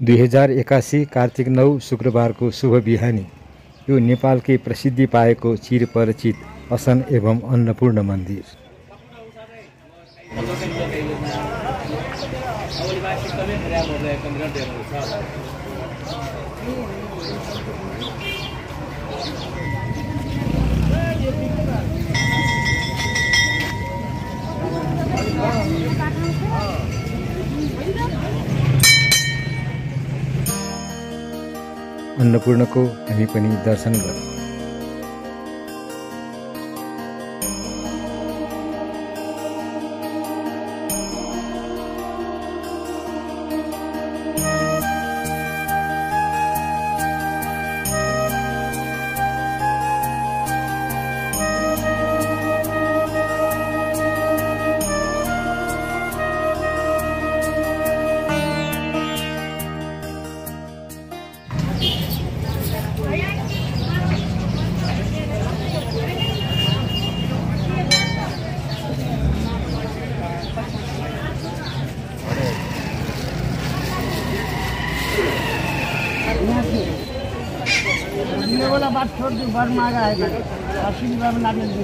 दुई हजार एकासी कार्तिक नौ शुक्रबारको शुभ बिहानी। यो नेपालकै प्रसिद्धि पाएको चिरपरिचित असन एवं अन्नपूर्ण मन्दिर। अन्नपूर्णको हामी पनि दर्शन गरौँ ये वाला बात छोड़ दो बार मांगा है अस्सी बार में लाने दे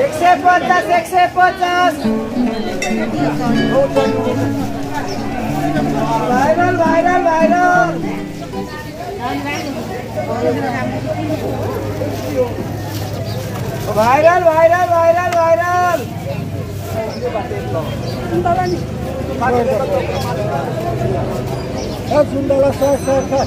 एक सय पचास एक सय पचास। Viral viral viral. Viral viral viral viral. सुन्दर सर सर सर।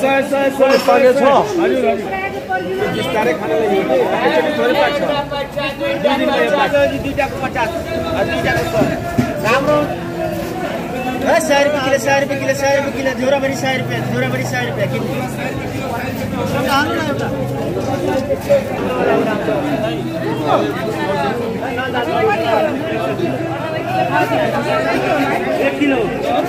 सय छ बिस्तारै खान राम्रो सय रुपियाँ किलो सय रुपियाँ किलो सय रुपियाँ किलो झोराभरि सय रुपियाँ झोराभरि सय रुपियाँ किन्नु। एक किलो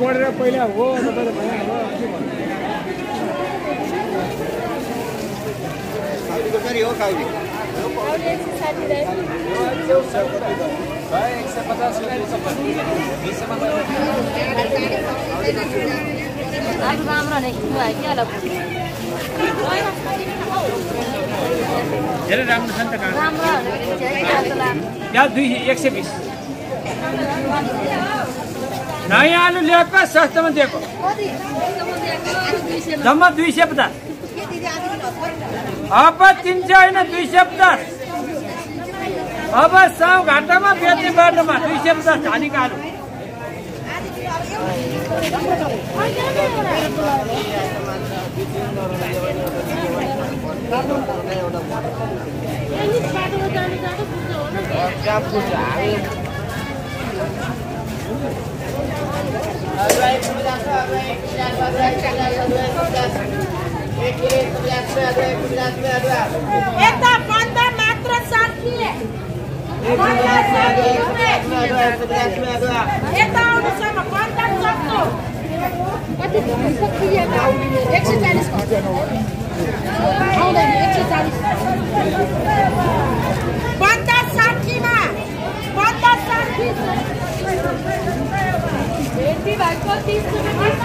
पढेर पहिला हो राम्रो नै। भयो के होला धेरै राम्रो छ नि त यहाँ दुई एक सय बिस। नयाँ आलु ल्याएको सस्तोमा दिएको। जम्मा दुई सय पचास। अब तिन सय होइन दुई सय पचास। अब साउ घाटामा बेच्ने बाटोमा दुई सय पचास झानीको आलु। बाटोमा जानु जानु पुग्छ हो न यता बन्द मात्र साठी यता आउनुसँग बन्द सक्नु कति एक सय चालिस पचास साठीमा पचास साठी भेटी भएको तिस रुपियाँ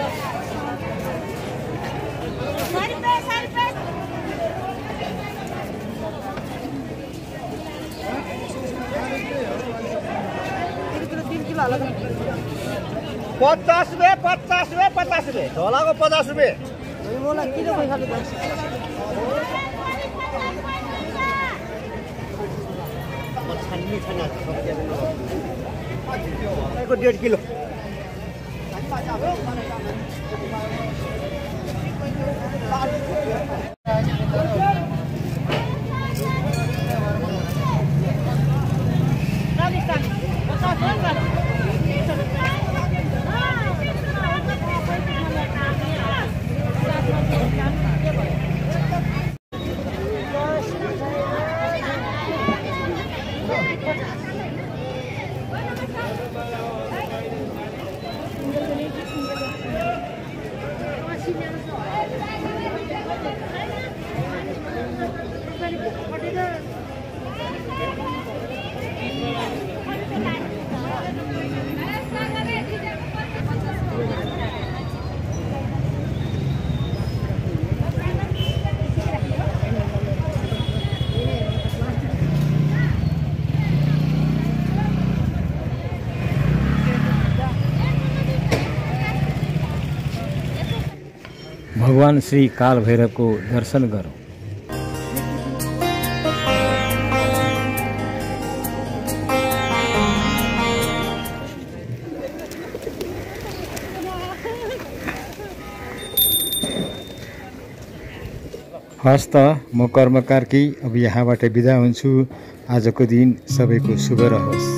पचास रुपियाँ पचास रुपियाँ पचास रुपियाँ झोलाको पचास रुपियाँ डेढ किलो। भगवान श्री कालभैरवको दर्शन गरौँ। हस् त म कर्मकार्की अब यहाँबाट बिदा हुन्छु। आजको दिन सबैको शुभ रहोस्।